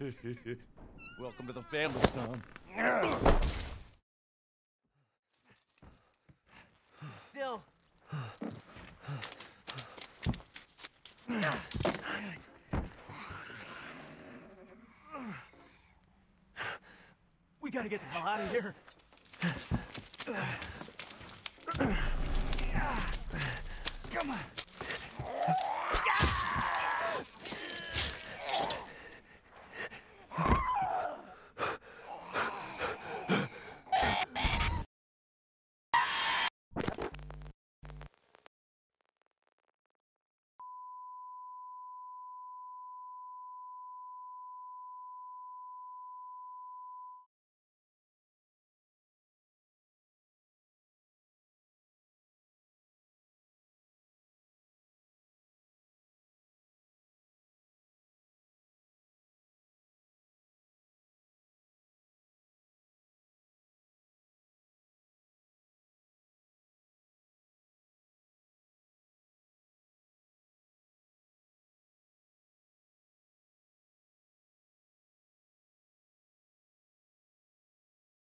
Welcome to the family, son. Still. We gotta get the hell out of here. Come on.